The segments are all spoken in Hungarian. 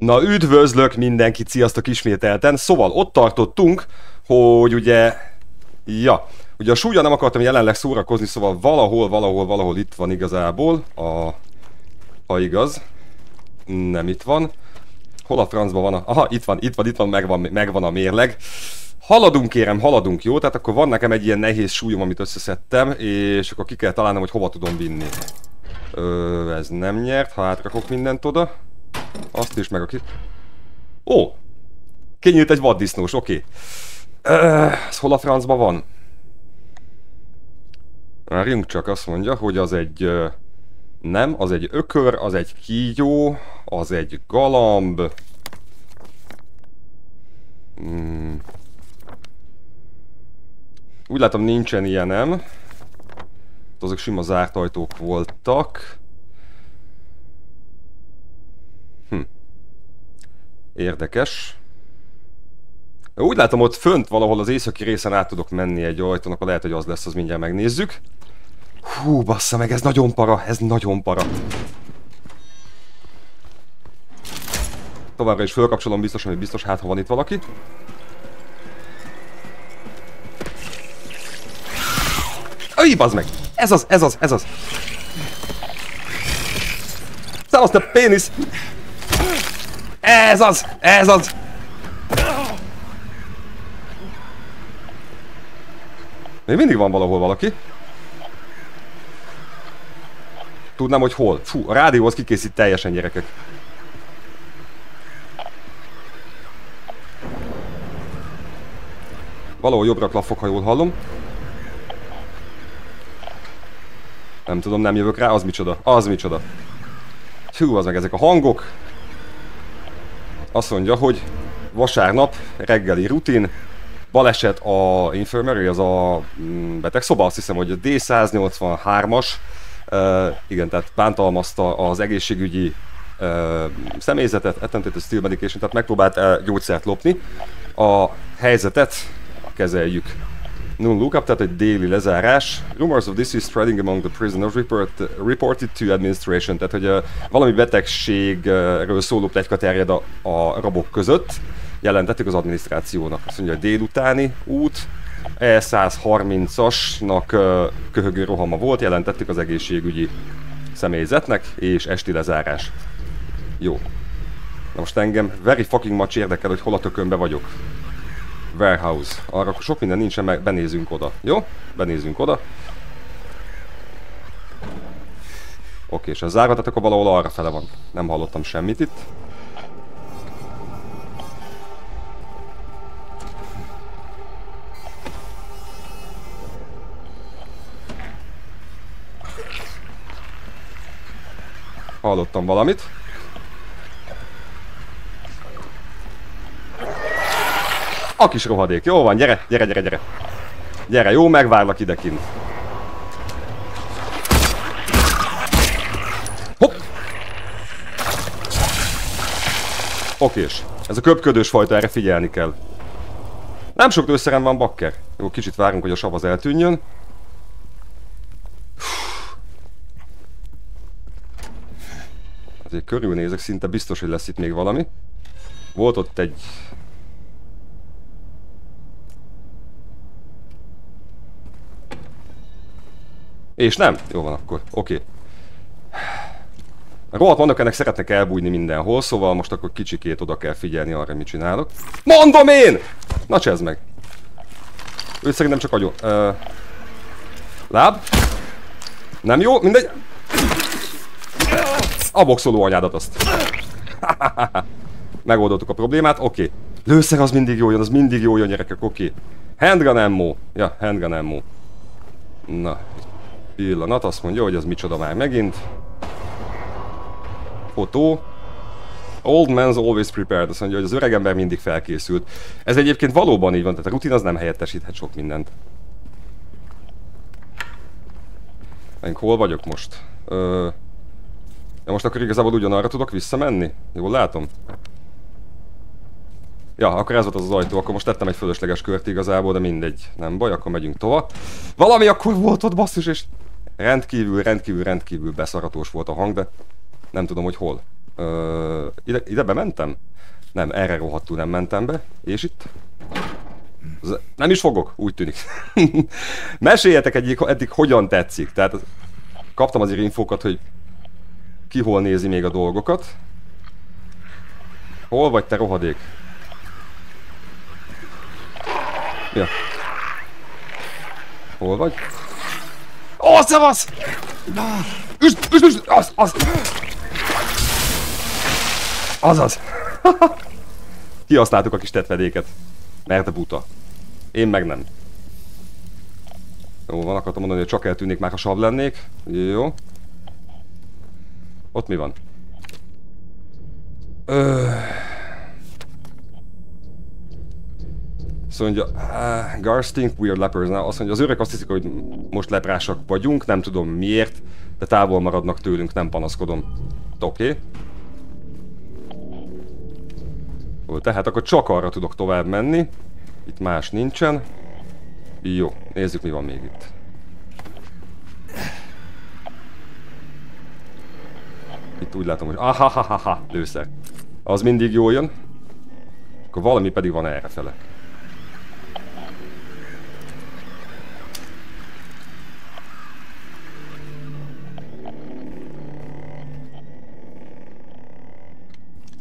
Na üdvözlök mindenkit, sziasztok ismételten. Szóval ott tartottunk, hogy ugye... Ja, ugye a súlya nem akartam jelenleg szórakozni, szóval valahol, valahol, valahol itt van igazából a... Ha igaz. Nem itt van. Hol a francban van a... Aha, itt van, itt van, itt van, megvan, megvan a mérleg. Haladunk kérem, haladunk, jó? Tehát akkor van nekem egy ilyen nehéz súlyom, amit összeszedtem, és akkor ki kell találnom, hogy hova tudom vinni. Ö, ez nem nyert, ha átrakok mindent oda. Azt is meg a ki... Ó! Kinyílt egy vaddisznós, oké. Okay. Ez hol a francban van? Várjunk csak, azt mondja, hogy az egy... Nem, az egy ökör, az egy kígyó, az egy galamb. Hmm. Úgy látom nincsen ilyenem. Azok sima zárt ajtók voltak. Érdekes. Úgy látom, ott fönt valahol az északi részen át tudok menni egy ajtón, akkor lehet, hogy az lesz, az mindjárt megnézzük. Hú, bassza meg, ez nagyon para, ez nagyon para. Továbbra is fölkapcsolom biztos, hogy biztos, hát ha van itt valaki. Öj, bazd meg! Ez az, ez az, ez az! Szevasz, te pénisz! Ez az, ez az! Még mindig van valahol valaki. Tudnám, hogy hol. Fú, a rádió az kikészít teljesen gyerekek. Valahol jobbra klaffok, ha jól hallom. Nem tudom, nem jövök rá, az micsoda, az micsoda. Hú, az meg ezek a hangok. Azt mondja, hogy vasárnap reggeli rutin, baleset a Infirmary, az a mm, betegszoba, azt hiszem, hogy a D183-as, uh, igen, tehát bántalmazta az egészségügyi személyzetet, attempted steel medication, tehát megpróbált uh, gyógyszert lopni. A helyzetet kezeljük. Nun lookup, tehát egy déli lezárás. Rumors of this is spreading among the prisoners report, reported to administration, tehát hogy uh, valami betegségről szóló plegyka terjed a, a rabok között. Jelentették az adminisztrációnak. Azt mondja, hogy délutáni út, E130-asnak uh, köhögő rohama volt, jelentették az egészségügyi személyzetnek, és esti lezárás. Jó. Na most engem very fucking much érdekel, hogy hol a tökönbe vagyok. Warehouse. Arra sok minden nincsen, meg benézünk oda. Jó? Benézünk oda. Oké, és a záradat akkor valahol arra fele van. Nem hallottam semmit itt. Hallottam valamit. A kis rohadék. Jó van, gyere, gyere, gyere, gyere. Gyere, jó, megvárlak idekint. Hopp! Okés. Ez a köpködős fajta, erre figyelni kell. Nem sok lőszerem van, bakker. Jó, kicsit várunk, hogy a sav az eltűnjön. Azért körülnézek, szinte biztos, hogy lesz itt még valami. Volt ott egy És nem? Jó van akkor, oké. Okay. Rohadt mondok, ennek szeretnek elbújni mindenhol, szóval most akkor kicsikét oda kell figyelni arra, mit csinálok. Mondom én! Na csezd meg! Őt szerintem csak agyon. Uh, láb? Nem jó? Mindegy. A boxoló anyádat azt. Megoldottuk a problémát, oké. Okay. Lőszer az mindig jó jön, az mindig jó jön gyerekek, oké. Okay. Handgun ammo. Ja, handgun ammo. Na, Pillanat, azt mondja, hogy az micsoda már megint. Fotó. Old man's always prepared, azt mondja, hogy az öreg ember mindig felkészült. Ez egyébként valóban így van, tehát a rutin az nem helyettesíthet sok mindent. Én hol vagyok most? Ö... Ja, most akkor igazából ugyanarra tudok visszamenni? Jól látom? Ja, akkor ez volt az, az ajtó, akkor most tettem egy fölösleges kört igazából, de mindegy, nem baj, akkor megyünk tovább. Valami akkor volt ott basszus, és rendkívül, rendkívül, rendkívül beszaratós volt a hang, de nem tudom, hogy hol. Ö, ide, ide bementem? Nem, erre rohadtul nem mentem be. És itt? Nem is fogok, úgy tűnik. Meséljetek egyik, eddig hogyan tetszik. Tehát kaptam azért infókat, hogy ki hol nézi még a dolgokat. Hol vagy te rohadék? Ja. Hol vagy? Ó, oh, szevasz! Üsd, üsd, üsd! Az, az! Azaz! Kihasználtuk a kis tetvedéket. Mert a buta. Én meg nem. Jó, van, akartam mondani, hogy csak eltűnnék már, ha sav lennék. Jó. Ott mi van? Ö... Mondja, uh, Garstink, weird lepers. Na, azt mondja, az öreg azt hiszik, hogy most leprásak vagyunk, nem tudom miért, de távol maradnak tőlünk, nem panaszkodom. Oké. Okay. Tehát akkor csak arra tudok tovább menni. Itt más nincsen. Jó, nézzük mi van még itt. Itt úgy látom, hogy ahahaha, lőszer. Az mindig jól jön. Akkor valami pedig van errefele.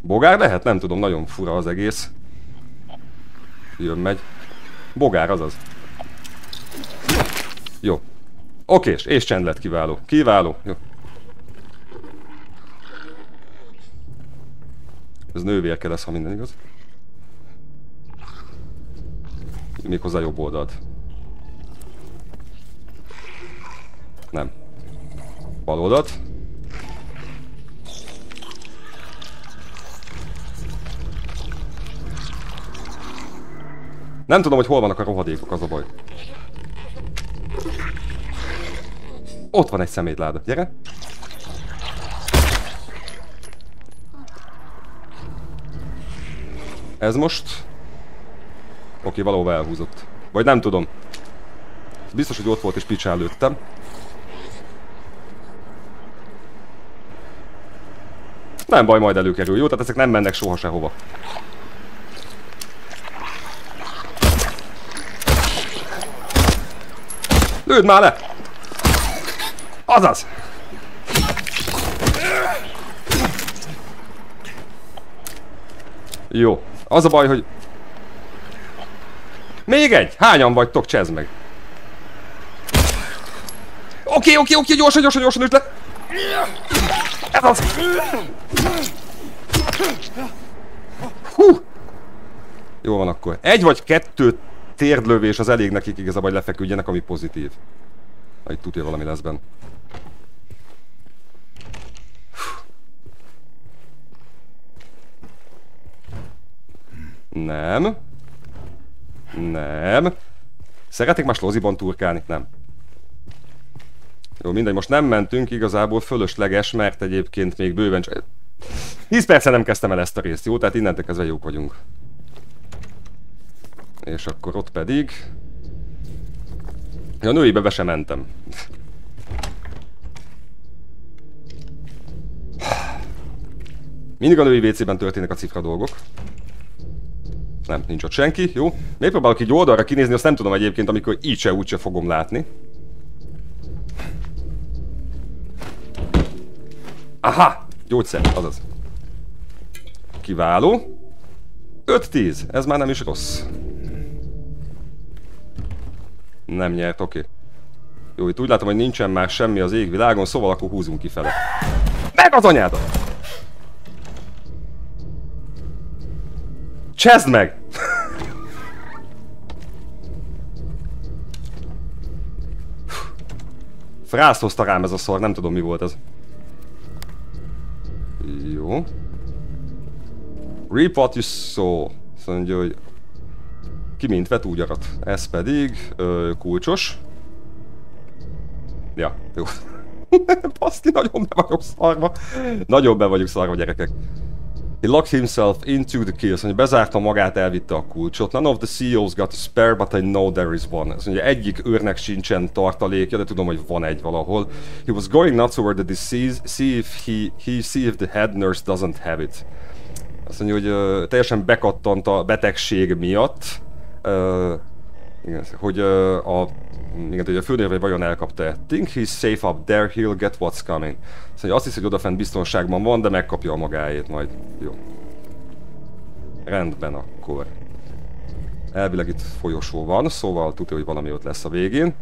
Bogár lehet? Nem tudom, nagyon fura az egész. Jön, megy. Bogár, azaz. Jó. Oké, és csend lett kiváló. Kiváló. Jó. Ez nővérke lesz, ha minden igaz. Méghozzá jobb oldalt. Nem. Bal oldalt. Nem tudom, hogy hol vannak a rohadékok, az a baj. Ott van egy szemétláda, gyere! Ez most... Oké, valahol elhúzott. Vagy nem tudom. Biztos, hogy ott volt és picsán lőttem. Nem baj, majd előkerül, jó? Tehát ezek nem mennek soha sehova. Lőd már le! Azaz! Jó. Az a baj, hogy... Még egy! Hányan vagytok? Csezd meg! Oké, oké, oké, gyorsan, gyorsan, gyorsan üt le! Ez az! Hú! Jó van akkor. Egy vagy kettő térdlövés az elég nekik igazából, hogy lefeküdjenek, ami pozitív. Ha itt tudja valami lesz benne. Nem. Nem. Szeretnék más loziban turkálni? Nem. Jó, mindegy, most nem mentünk, igazából fölösleges, mert egyébként még bőven csak... 10 percen nem kezdtem el ezt a részt, jó? Tehát innentől kezdve jók vagyunk. És akkor ott pedig... A nőibe be sem mentem. Mindig a női WC-ben történnek a cifra dolgok. Nem, nincs ott senki, jó? Még próbálok így oldalra kinézni, azt nem tudom egyébként, amikor így se úgyse fogom látni. Aha! Gyógyszer, azaz. Kiváló. 5-10, ez már nem is rossz. Nem nyert, oké. Okay. Jó, itt úgy látom, hogy nincsen már semmi az égvilágon, szóval akkor húzunk kifele. Meg az anyádat! Csezd meg! Frászt hozta rám ez a szor, nem tudom mi volt ez. Jó. Reap what you saw. Azt mondja, hogy ki mint vet, úgy arat. Ez pedig ö, kulcsos. Ja, jó. Baszti, nagyon be vagyok szarva. Nagyon be vagyok szarva, gyerekek. He locked himself into the. Azt mondja, bezárta magát, elvitte a kulcsot. None of the CEOs got a spare, but I know there is one. Azt mondja, egyik őrnek sincsen tartalékja, de tudom, hogy van egy valahol. He was going nuts over the disease, see if he, he see if the head nurse doesn't have it. Azt mondja, hogy uh, teljesen bekattant a betegség miatt, igen, hogy a igen, hogy a földérve vajon elkapta Think he's safe up there, he'll get what's coming. Szóval azt hiszi, hogy odafent biztonságban van, de megkapja a magáét majd. Jó. Rendben akkor. Elvileg itt folyosó van, szóval tudja, hogy valami ott lesz a végén.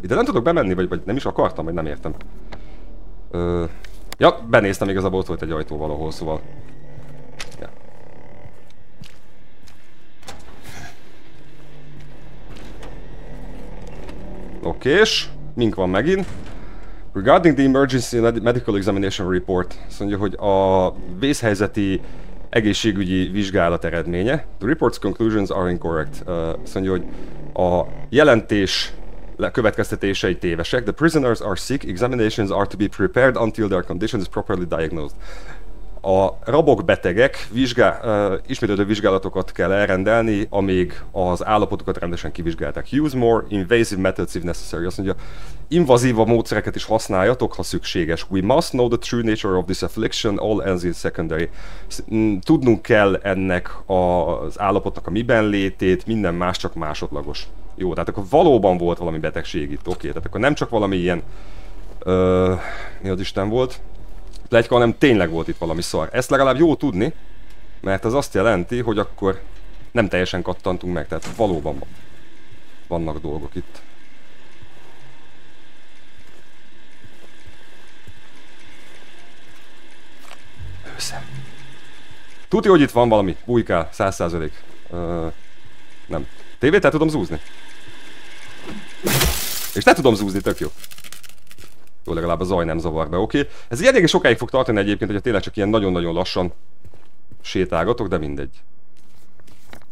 Ide nem tudok bemenni, vagy, vagy nem is akartam, vagy nem értem. Ö... Ja, benéztem, igazából ott volt egy ajtó valahol, szóval Okés, mink van megint. Regarding the emergency medical examination report, azt mondja, hogy a vészhelyzeti egészségügyi vizsgálat eredménye. The report's conclusions are incorrect. Uh, azt mondja, hogy a jelentés következtetései tévesek. The prisoners are sick, examinations are to be prepared until their condition is properly diagnosed a rabok betegek vizsgá, uh, ismétlődő vizsgálatokat kell elrendelni, amíg az állapotokat rendesen kivizsgálták. Use more invasive methods if necessary. Azt mondja, invazíva módszereket is használjatok, ha szükséges. We must know the true nature of this affliction, all ends in secondary. Tudnunk kell ennek az állapotnak a miben létét, minden más csak másodlagos. Jó, tehát akkor valóban volt valami betegség itt, oké, okay, tehát akkor nem csak valami ilyen... Uh, mi az Isten volt? plegyka, hanem tényleg volt itt valami szar. Ezt legalább jó tudni, mert az azt jelenti, hogy akkor nem teljesen kattantunk meg, tehát valóban vannak dolgok itt. Őszem. Tudja, hogy itt van valami. Bújkál, száz százalék. nem. Tévét el tudom zúzni. És ne tudom zúzni, tök jó. Jó, legalább a zaj nem zavar be, oké. Okay. Ez elég sokáig fog tartani egyébként, hogyha tényleg csak ilyen nagyon-nagyon lassan sétálgatok, de mindegy.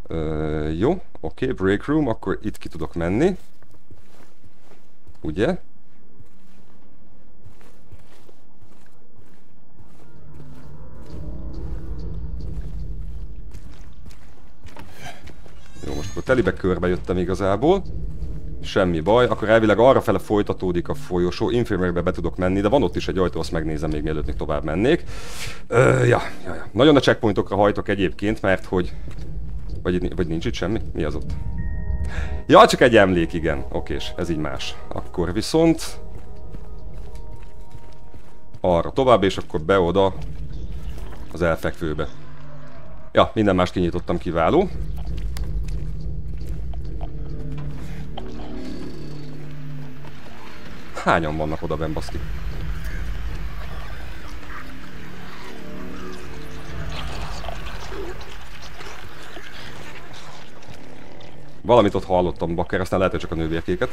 Uh, jó, oké, okay, break room, akkor itt ki tudok menni. Ugye? Jó, most akkor telibe körbe jöttem igazából semmi baj, akkor elvileg arra fele folytatódik a folyosó, infirmérbe be tudok menni, de van ott is egy ajtó, azt megnézem még mielőtt még tovább mennék. Ö, ja, ja, ja. Nagyon a checkpointokra hajtok egyébként, mert hogy... Vagy, vagy nincs itt semmi? Mi az ott? Ja, csak egy emlék, igen. Okés, ez így más. Akkor viszont... Arra tovább, és akkor be oda az elfekvőbe. Ja, minden más kinyitottam, kiváló. Hányan vannak oda benn, baszki? Valamit ott hallottam, bakker, aztán lehet, hogy csak a nővérkéket.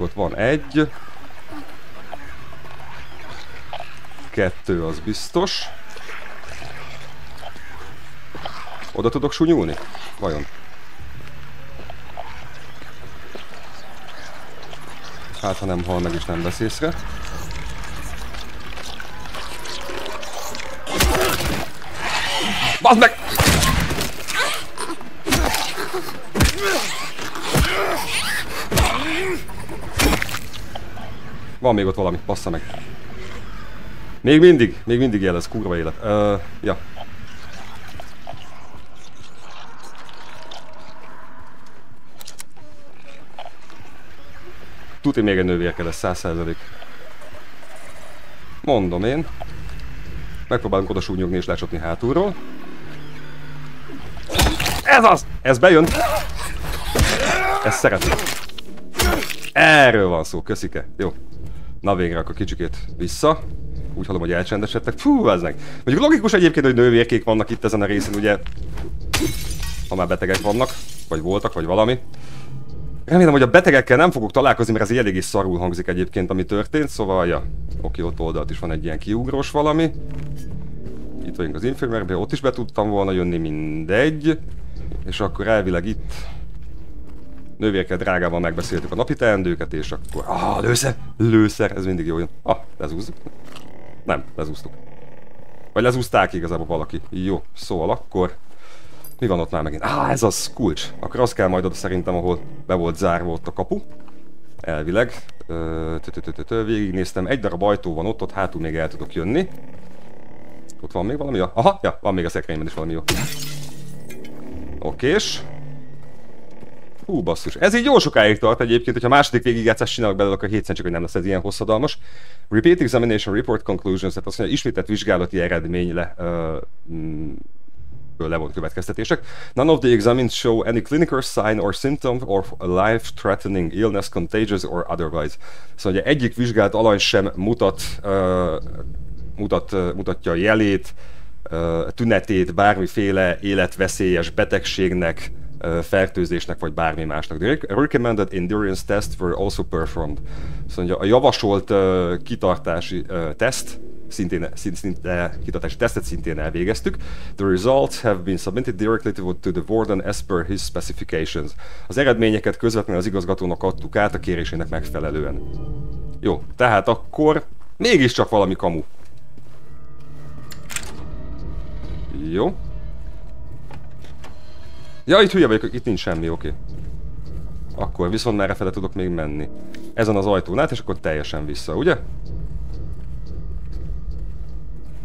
Akkor ott van egy. Kettő az biztos. Oda tudok súnyulni? Vajon? Hát, ha nem hal meg is nem vesz észre. Bazd meg! Van még ott valami, passza meg. Még mindig, még mindig jelez, kurva élet. Uh, ja. Tuti még egy nővérkedett, száz százalék. Mondom én. Megpróbálunk oda súnyogni és lecsapni hátulról. Ez az! Ez bejön! Ez szeretem. Erről van szó, köszike. Jó. Na végre akkor kicsikét vissza. Úgy hallom, hogy elcsendesedtek. Fú, ez meg. Mondjuk logikus egyébként, hogy nővérkék vannak itt ezen a részen, ugye ha már betegek vannak, vagy voltak, vagy valami. Remélem, hogy a betegekkel nem fogok találkozni, mert ez eléggé szarul hangzik egyébként, ami történt, szóval, ja, oké, ott oldalt is van egy ilyen kiugrós valami. Itt vagyunk az infirmerben, ott is be tudtam volna jönni, mindegy. És akkor elvileg itt nővérkel drágával megbeszéltük a napi teendőket, és akkor... Ah, lőszer! Lőszer, ez mindig jó jön. Ah, lezúzzuk. Nem, lezúztuk. Vagy lezúzták igazából valaki. Jó, szóval akkor... Mi van ott már megint? Ah, ez az kulcs. Akkor az kell majd oda szerintem, ahol be volt zárva ott a kapu. Elvileg. Végignéztem, egy darab ajtó van ott, ott hátul még el tudok jönni. Ott van még valami? Aha, ja, van még a szekrényben is valami jó. Okés. Hú, basszus. Ez így jó sokáig tart egyébként, hogyha második végigjátszást csinálok belőle, akkor hétszer csak, hogy nem lesz ez ilyen hosszadalmas. Repeat examination report conclusions, tehát azt mondja, ismételt vizsgálati eredmény le, uh, mm, levont következtetések. None of the examines show any clinical sign or symptom of life-threatening illness, contagious or otherwise. Szóval ugye egyik vizsgált alany sem mutat, uh, mutat, uh, mutatja a jelét, tünetét bármiféle életveszélyes betegségnek, fertőzésnek vagy bármi másnak. The recommended endurance test were also performed. Szóval a javasolt kitartási teszt, szintén, szinte kitartási tesztet szintén elvégeztük. The results have been submitted directly to the warden as per his specifications. Az eredményeket közvetlenül az igazgatónak adtuk át a kérésének megfelelően. Jó, tehát akkor mégiscsak valami kamu. Jó. Ja, itt hülye vagyok, itt nincs semmi, oké. Akkor viszont merre fele tudok még menni. Ezen az ajtón át, és akkor teljesen vissza, ugye?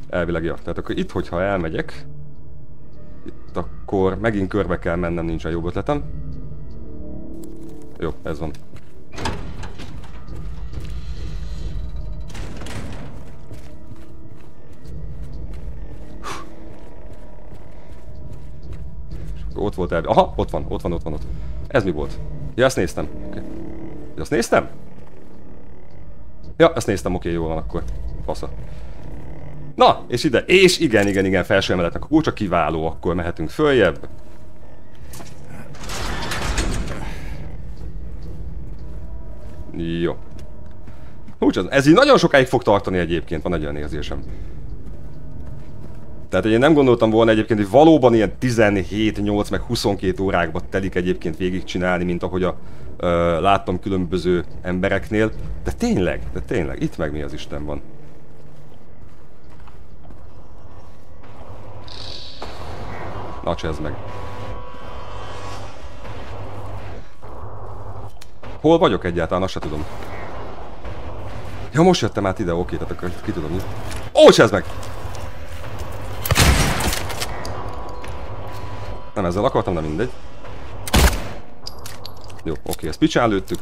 Elvileg, ja. Tehát akkor itt, hogyha elmegyek, itt akkor megint körbe kell mennem, nincs a jobb ötletem. Jó, ez van. Ott volt el. Aha, ott van, ott van, ott van, ott. Ez mi volt? Ja, ezt néztem. Okay. Ja, azt néztem? Ja, ezt néztem, oké, okay, jó van akkor. Fasza. Na, és ide. És igen, igen, igen, felső emeletnek a kulcsa kiváló, akkor mehetünk följebb. Jó. Úgy, ez így nagyon sokáig fog tartani egyébként, van egy olyan érzésem. Tehát én nem gondoltam volna egyébként, hogy valóban ilyen 17, 8 meg 22 órákba telik egyébként végigcsinálni, mint ahogy a, ö, láttam különböző embereknél. De tényleg, de tényleg, itt meg mi az Isten van. Na, ez meg. Hol vagyok egyáltalán, azt se tudom. Ja, most jöttem át ide, oké, tehát akkor ki tudom. Ó, ez meg! Nem ezzel akartam, de mindegy. Jó, oké, ezt picsán lőttük.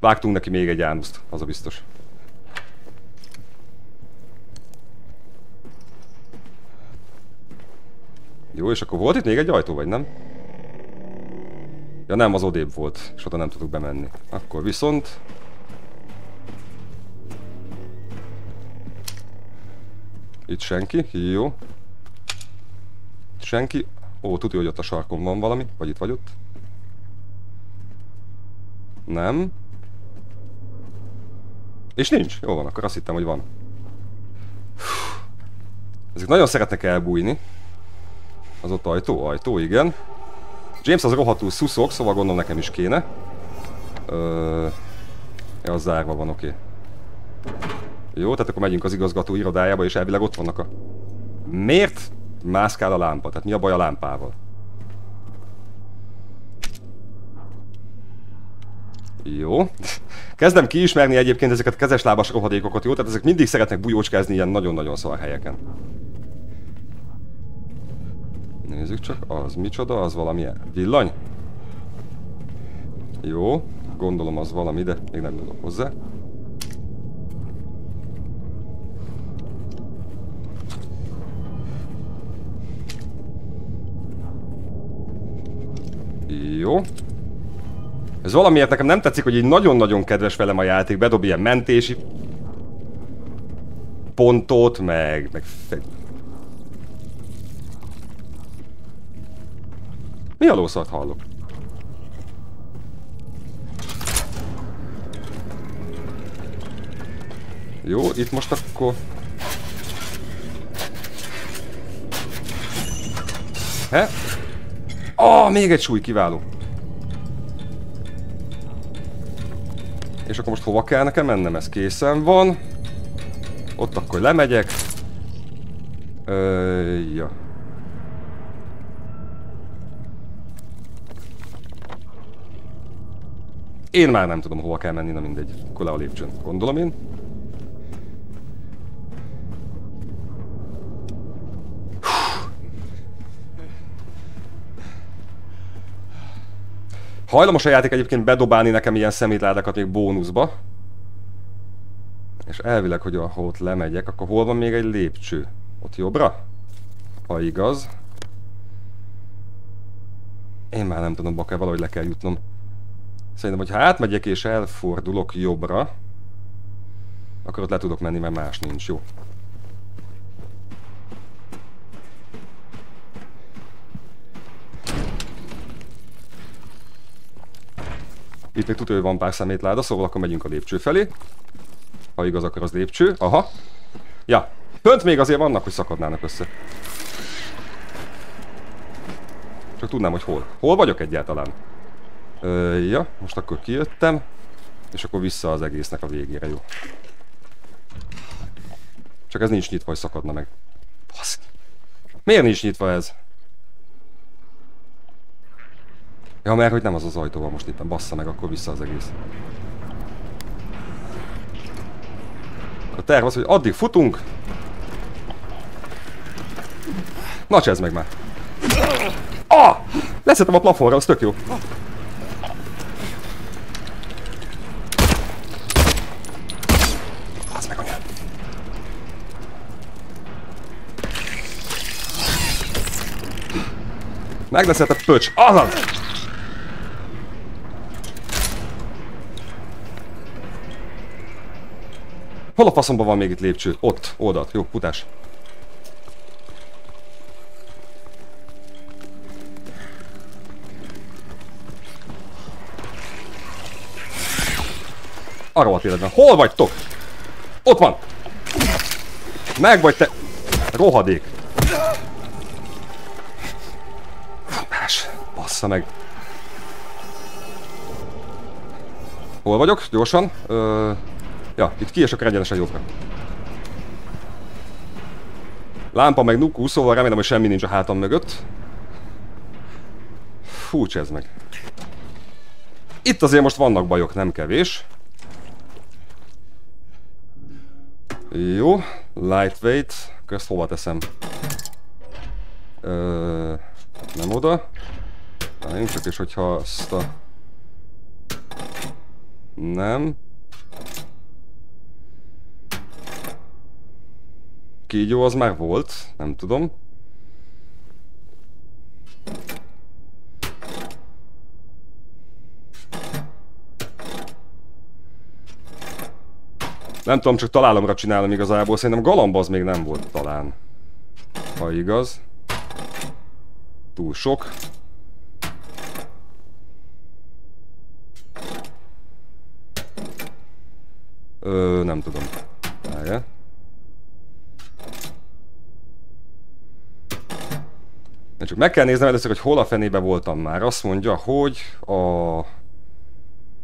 Vágtunk neki még egy ánuszt, az a biztos. Jó, és akkor volt itt még egy ajtó, vagy nem? Ja nem, az odébb volt, és oda nem tudok bemenni. Akkor viszont... Itt senki, jó. Senki. Ó, tudja, hogy ott a sarkon van valami. Vagy itt vagy ott. Nem. És nincs. Jó van, akkor azt hittem, hogy van. Ezek nagyon szeretnek elbújni. Az ott ajtó, ajtó, igen. James az rohadtul szuszok, szóval gondolom nekem is kéne. Ö... Ja, az zárva van, oké. Okay. Jó, tehát akkor megyünk az igazgató irodájába, és elvileg ott vannak a... Miért mászkál a lámpa? Tehát mi a baj a lámpával? Jó. Kezdem kiismerni egyébként ezeket a kezeslábas rohadékokat, jó? Tehát ezek mindig szeretnek bujócskázni ilyen nagyon-nagyon szar helyeken. Nézzük csak, az micsoda, az valami villany? Jó, gondolom az valami, de még nem gondolok hozzá. Jó. Ez valamiért nekem nem tetszik, hogy így nagyon-nagyon kedves velem a játék, bedob ilyen mentési pontot, meg, meg Mi a lószart hallok? Jó, itt most akkor... He? Ah, még egy súly, kiváló. És akkor most hova kell nekem mennem? Ez készen van. Ott akkor lemegyek. Ö, ja. Én már nem tudom, hova kell menni, na mindegy. Akkor le a lépcsőn. Gondolom én. Hajlamos a játék egyébként bedobálni nekem ilyen szemétládákat még bónuszba. És elvileg, hogy ahol ott lemegyek, akkor hol van még egy lépcső? Ott jobbra? Ha igaz. Én már nem tudom, bakár, valahogy le kell jutnom. Szerintem, hogy ha átmegyek és elfordulok jobbra, akkor ott le tudok menni, mert más nincs. Jó. Itt még tudja, hogy van pár szemétláda, szóval akkor megyünk a lépcső felé. Ha igaz, akkor az lépcső. Aha. Ja. Fönt még azért vannak, hogy szakadnának össze. Csak tudnám, hogy hol. Hol vagyok egyáltalán? Ö, ja, most akkor kijöttem. És akkor vissza az egésznek a végére, jó. Csak ez nincs nyitva, hogy szakadna meg. Basz. Miért nincs nyitva ez? Ja, mert hogy nem az az ajtó van most éppen, bassza meg, akkor vissza az egész. A terv az, hogy addig futunk. Na ez meg már. Ah! Leszettem a plafonra, az tök jó. Az meg anyád. Megleszett a pöcs. Azaz! Hol a faszomban van még itt lépcső? Ott, oldalt. Jó, futás. Arra volt életben. Hol vagytok? Ott van! Meg vagy te... Rohadék! Más. Bassza meg. Hol vagyok? Gyorsan. Ö... Ja, itt kiesek egyenesen jobbra. Lámpa meg nuku, szóval remélem, hogy semmi nincs a hátam mögött. Fú, ez meg. Itt azért most vannak bajok, nem kevés. Jó, lightweight. Ezt hova teszem? Ö, nem oda. Nem csak és hogyha azt a... Nem. Kígyó az már volt, nem tudom. Nem tudom, csak találomra csinálom igazából. Szerintem galamba az még nem volt talán. Ha igaz. Túl sok. Ö, nem tudom. Várjál. De csak meg kell néznem először, hogy hol a fenébe voltam már. Azt mondja, hogy a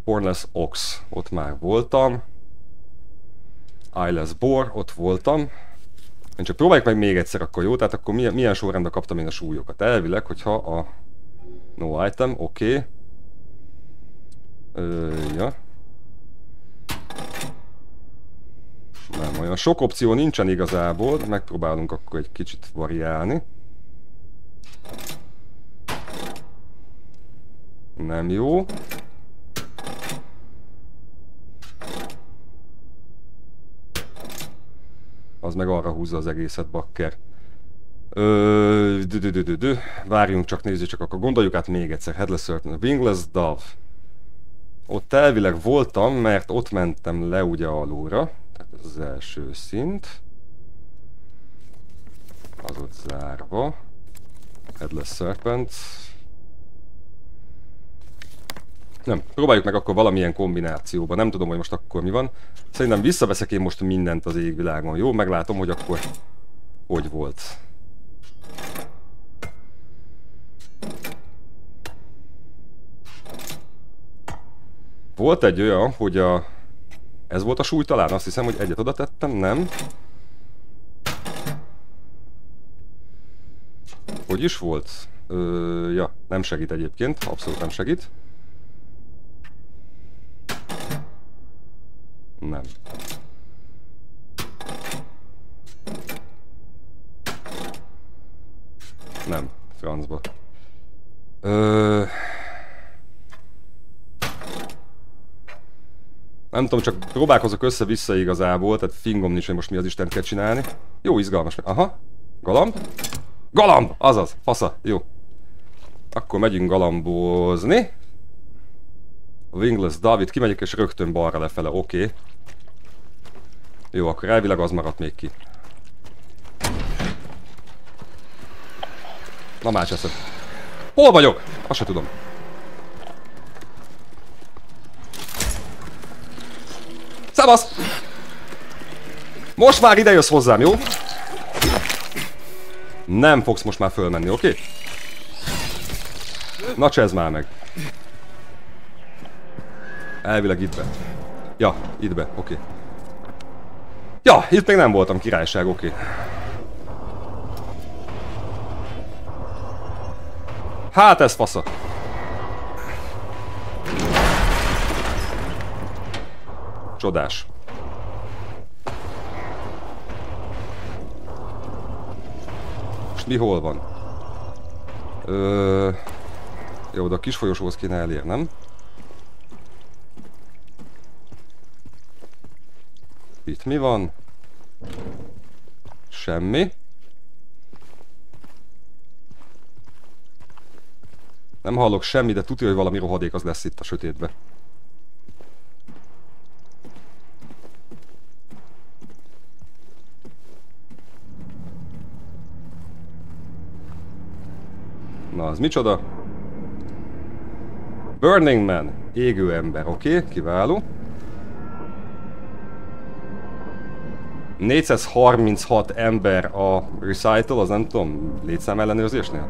Bornless Ox, ott már voltam. Eyeless Bor, ott voltam. Én csak próbáljuk meg még egyszer, akkor jó? Tehát akkor milyen, milyen sorrendben kaptam én a súlyokat? Elvileg, hogyha a no item, oké. Okay. ja. Nem olyan sok opció nincsen igazából, megpróbálunk akkor egy kicsit variálni. Nem jó. Az meg arra húzza az egészet, bakker. Ö. Várjunk csak, nézzük csak, akkor gondoljuk át még egyszer. Headless Certain. Wingless Dove. Ott elvileg voltam, mert ott mentem le ugye alulra. Tehát ez az első szint. Az ott zárva. Headless Serpent. Nem, próbáljuk meg akkor valamilyen kombinációban. Nem tudom, hogy most akkor mi van. Szerintem visszaveszek én most mindent az égvilágon. Jó, meglátom, hogy akkor hogy volt. Volt egy olyan, hogy a... Ez volt a súly talán? Azt hiszem, hogy egyet oda tettem, nem? Hogy is volt? Ö, ja, nem segít egyébként, abszolút nem segít. Nem. Nem, francba. Ö... Nem tudom, csak próbálkozok össze-vissza igazából, tehát fingom nincs, hogy most mi az Isten kell csinálni. Jó, izgalmas. Aha. Galamb? Galamb! Azaz, fasza, jó. Akkor megyünk galambozni. Wingless David, kimegyek és rögtön balra lefele, oké. Okay. Jó, akkor elvileg az maradt még ki. Na már cseszed. Hol vagyok? Azt se tudom. Szevasz! Most már ide jössz hozzám, jó? Nem fogsz most már fölmenni, oké? Okay? Na csezd már meg. Elvileg itt be. Ja, itt be, oké. Okay. Ja, itt még nem voltam királyság, oké. Okay. Hát ez fasza. Csodás. Most mi hol van? Ö... Jó, de a kis folyosóhoz kéne elérnem. Itt mi van? Semmi. Nem hallok semmi, de tudja, hogy valami rohadék az lesz itt a sötétbe. Na, az micsoda? Burning Man, égő ember, oké, okay, kiváló. 436 ember a recital, az nem tudom, létszám ellenőrzésnél?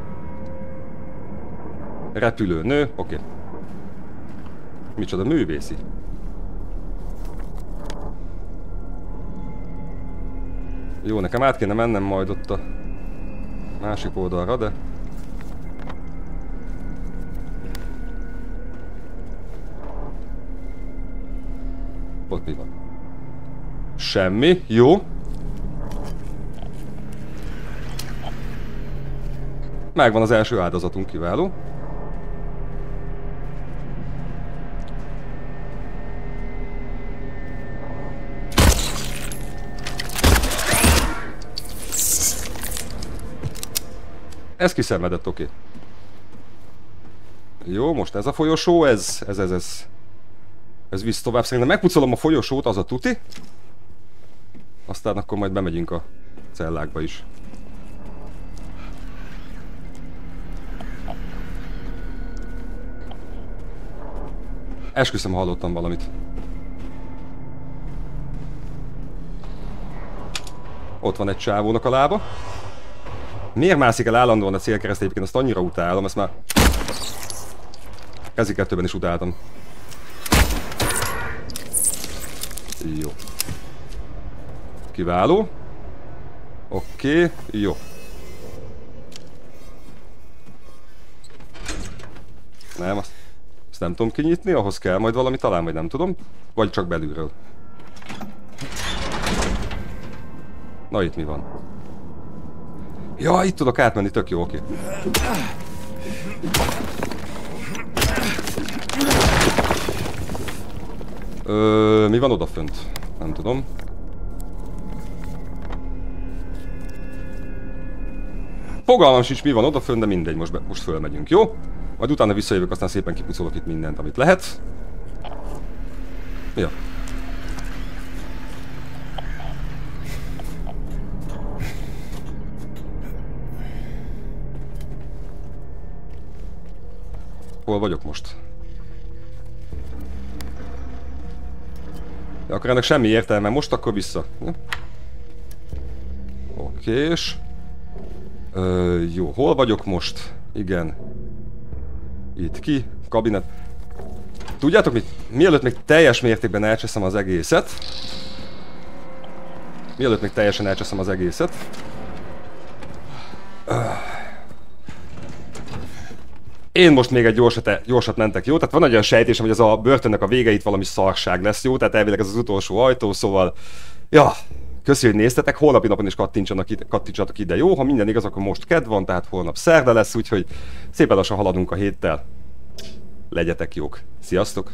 Repülő nő, oké. Okay. Micsoda művészi. Jó, nekem át kéne mennem majd ott a másik oldalra, de Ott mi van? Semmi. Jó. Megvan az első áldozatunk, kiváló. Ez kiszenvedett, oké. Okay. Jó, most ez a folyosó, ez, ez, ez, ez. Ez visz tovább. Szerintem megpucolom a folyosót, az a tuti. Aztán akkor majd bemegyünk a cellákba is. Esküszöm, hallottam valamit. Ott van egy csávónak a lába. Miért mászik el állandóan a célkereszt egyébként? Azt annyira utálom, ezt már... Ezeket is utáltam. Jó. Kiváló. Oké, okay. jó. Nem, azt, azt nem tudom kinyitni, ahhoz kell majd valami talán, vagy nem tudom. Vagy csak belülről. Na itt mi van? Ja, itt tudok átmenni, tök jó, oké. Okay. Ö, mi van odafönt? Nem tudom. Fogalmam sincs, mi van odafönn, de mindegy, most, be, most fölmegyünk, jó? Majd utána visszajövök, aztán szépen kipucolok itt mindent, amit lehet. Ja. Hol vagyok most? De akkor ennek semmi értelme, most akkor vissza. Oké, és... Ö, jó, hol vagyok most? Igen. Itt ki, kabinet. Tudjátok mit? Mielőtt még teljes mértékben elcseszem az egészet. Mielőtt még teljesen elcseszem az egészet. Én most még egy gyorsat, gyorsat mentek, jó? Tehát van egy olyan sejtésem, hogy ez a börtönnek a vége itt valami szarság lesz, jó? Tehát elvileg ez az utolsó ajtó, szóval... Ja, Köszi, hogy néztetek, holnapi napon is kattintsanak ide, kattintsatok ide, jó? Ha minden igaz, akkor most ked van, tehát holnap szerda lesz, úgyhogy szépen lassan haladunk a héttel. Legyetek jók. Sziasztok!